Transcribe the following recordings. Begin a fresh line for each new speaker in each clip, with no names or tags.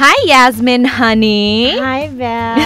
Hi, Yasmin, Hani.
Hi, Bel.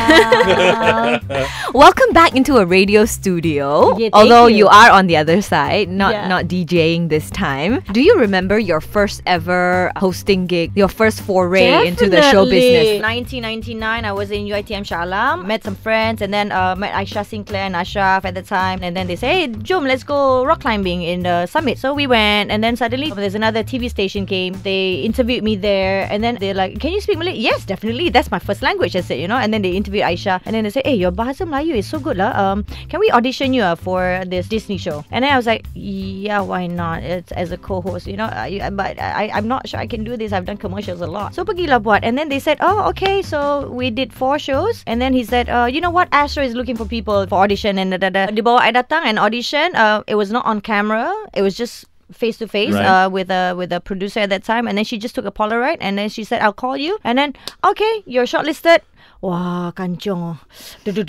Welcome back into a radio studio.
Yeah,
although
you.
you are on the other side, not
Yeah.
not DJing this time. Do you remember your first ever hosting gig? Your first foray into the show business?
1999, I was in UITM Shah Alam, met some friends, and then uh, met Aisha Sinclair and Ashraf at the time. And then they say, hey, Jom, let's go rock climbing in the summit. So we went, and then suddenly there's another TV station came. They interviewed me there, and then they're like, can you speak Yes, definitely. That's my first language. I said, you know. And then they interviewed Aisha, and then they said, hey, your bahasa Melayu is so good, lah. Um, can we audition you uh, for this Disney show? And then I was like, yeah, why not? It's as a co-host, you know. I, but I, I'm not sure I can do this. I've done commercials a lot. So pergilah buat. And then they said, oh, okay. So we did four shows. And then he said, uh, you know what? Astro is looking for people for audition. And da da da. Dia bawa I datang and audition. Uh, it was not on camera. It was just face to face
Right.
uh with a with a producer at that time. And then she just took a polaroid and then she said i'll call you. And then okay you're shortlisted Du- du-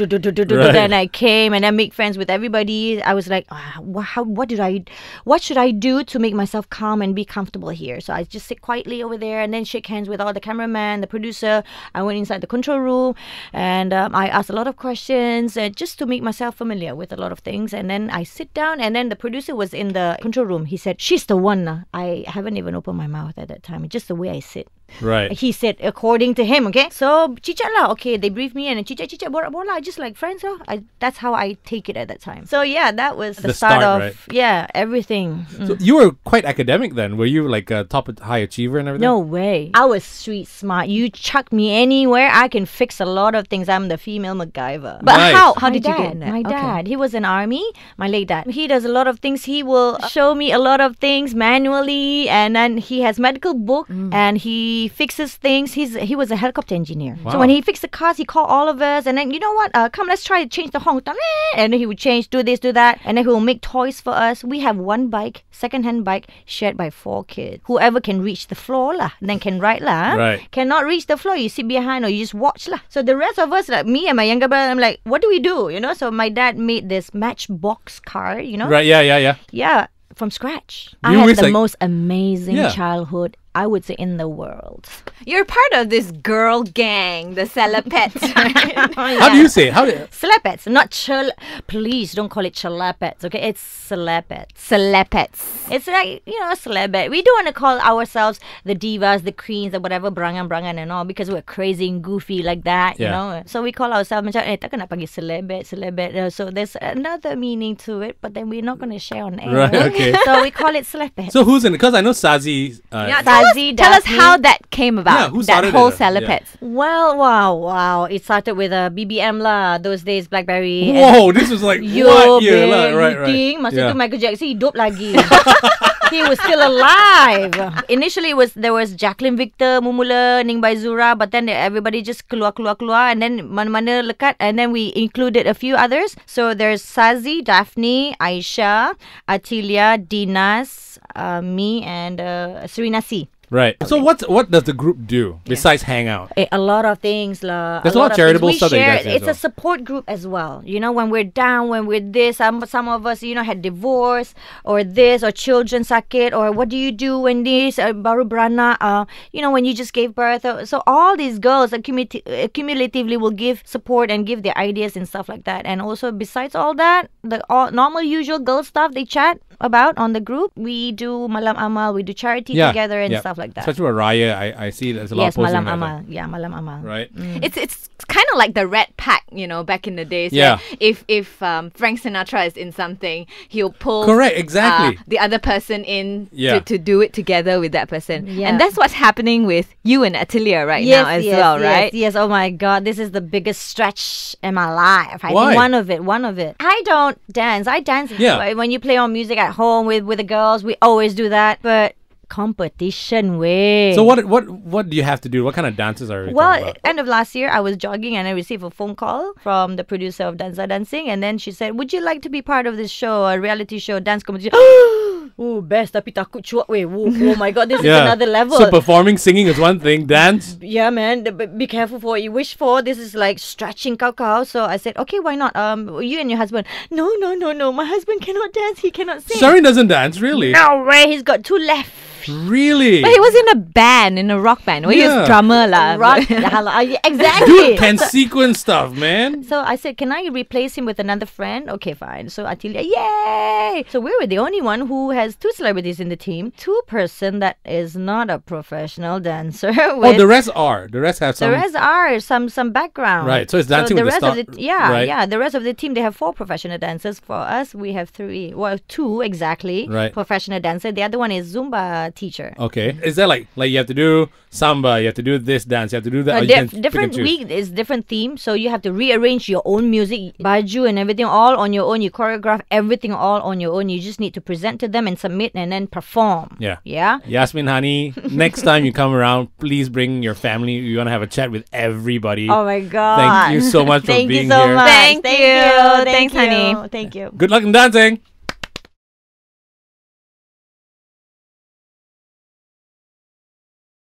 Right.
Then I came and I make friends with everybody. I was like, ah, how, what did I, what should I do to make myself calm and be comfortable here? So I just sit quietly over there and then shake hands with all the cameraman, the producer. I went inside the control room and um, I asked a lot of questions uh, just to make myself familiar with a lot of things. And then I sit down and then the producer was in the control room. He said, she's the one. I haven't even opened my mouth at that time. Just the way I sit.
Right.
He said, according to him, okay? So, chit-chat lah. Okay, they briefed me and then chit-chat, chit-chat, bola-bola, just like friends lah. I, that's how I take it at that time. So, yeah, that was the,
The
start,
start,
of,
right?
yeah, everything. Mm.
So you were quite academic then. Were you like a top high achiever and everything?
No way. I was street smart. You chuck me anywhere, I can fix a lot of things. I'm the female MacGyver.
But
Nice.
how how
my
did
dad,
you get in that?
My
Okay.
dad, he was in army. My late dad. He does a lot of things. He will show me a lot of things manually, and then he has medical book
Mm.
and he fixes things. He's he was a helicopter engineer. So when he fixed the cars, he called all of us, and then you know what? Uh, come, let's try to change the honk. And then he would change, do this, do that, and then he will make toys for us. We have one bike, second-hand bike, shared by four kids. Whoever can reach the floor lah, then can ride lah.
Right.
Cannot reach the floor, you sit behind or you just watch lah. So the rest of us, like me and my younger brother, I'm like, what do we do? You know. So my dad made this matchbox car. You know.
Right. Yeah. Yeah. Yeah.
Yeah. From scratch.
You
I had the
like-
most amazing
Yeah.
childhood, I would say, in the world.
You're part of this girl gang, the Celapets. right?
How do you say? it? How? Do,
Celapets, not chal. Please don't call it chalapets, okay? It's celapets.
Celapets.
It's like, you know, celebet. We don't want to call ourselves the divas, the queens, or whatever, brangan, brangan and all, because we're crazy and goofy like that, you know. So we call ourselves, macam, eh, takkan nak panggil celebet, celebet. Uh, So there's another meaning to it, but then we're not going to share on air.
Right, okay.
So we call it celebet.
so who's in it? Because I know Sazi. Uh,
Yeah, tell us, tell us how that came about.
Yeah, who
that whole
it, uh, yeah.
Celapets.
well, wow, wow. It started with a BBM lah. Those days, BlackBerry. and-
Whoa! This was like
Yo,
what year?
babe,
Like, right. Right.
masa
yeah.
tu Michael Jackson hidup lagi. he was still alive. Initially, it was there was Jacqueline Victor, Mumula, Ning Baizura, but then everybody just keluar keluar keluar, and then mana-mana lekat, and then we included a few others. So there's Sazi, Daphne, Aisha, Atilia, Dinas, uh, me, and uh, Serena C.
Right. So what's what does the group do besides hang out?
Eh, a lot of things lah.
There's a lot of
things.
charitable
We
stuff that you
share-
guys do as
It's
well.
a support group as well. You know, when we're down, when we're this, some some of us, you know, had divorce or this or children sakit or what do you do when this uh, baru beranak, uh, you know, when you just gave birth. Uh, So all these girls accumulati- accumulatively will give support and give their ideas and stuff like that. And also besides all that, the all normal usual girl stuff they chat about on the group. We do malam amal, we do charity
Yeah.
together and
yeah.
stuff like that.
Especially with Raya, I, I see there's a lot
yes,
of posting
malam
about
amal. Yeah, malam amal.
that. Right.
It's it's kind of like the Rat Pack, you know, back in the days.
Yeah.
If if um, Frank Sinatra is in something, he'll pull
Correct,
uh,
exactly.
the other person in
Yeah.
to, to do it together with that person.
Yeah.
And that's what's happening with you and Atilia right
yes,
now as
yes,
well,
yes,
right?
Yes. Oh my God, this is the biggest stretch in my life. I
Why?
one of it. One of it. I don't dance. I dance.
Yeah.
When you play on music at home with with the girls, we always do that. But competition way.
So what what what do you have to do? What kind of dances are talking
Well, end of last year, I was jogging and I received a phone call from the producer of Danza Dancing, and then she said, "Would you like to be part of this show, a reality show, dance competition?" oh, best tapi takut cuak weh. Oh, my god, this is another level.
So performing, singing is one thing. Dance.
yeah, man. be careful for what you wish for. This is like stretching cow cow. So I said, okay, why not? Um, you and your husband. No, no, no, no. My husband cannot dance. He cannot sing.
Sharon doesn't dance, really.
No way. He's got two left
Really?
But he was in a band, in a rock band. Well, he was drummer lah.
Rock,
but-
exactly.
Dude can sequence stuff, man.
So I said, can I replace him with another friend? Okay, fine. So Atilia, yay! So we were the only one who has two celebrities in the team. Two person that is not a professional dancer.
Oh, the rest are. The rest have some.
the rest are some some background.
Right, so it's dancing
the
with the
rest of the yeah
right.
yeah the rest of the team they have four professional dancers. For us we have three well two exactly
Right.
professional dancer. The other one is Zumba teacher.
Okay. Is that like like you have to do samba, you have to do this dance, you have to do that?
Uh,
or
dif-
can pick and
different week is different theme, so you have to rearrange your own music, baju and everything all on your own. You choreograph everything all on your own. You just need to present to them and submit and then perform.
Yeah.
Yeah.
Yasmin Hani, next time you come around, please bring your family. You want to have a chat with everybody.
Oh my god.
Thank you so much for
Thank
being
you so
here.
much.
Thank
Thank
you.
you.
Thanks,
Thank
honey.
Thank you.
Good luck in dancing.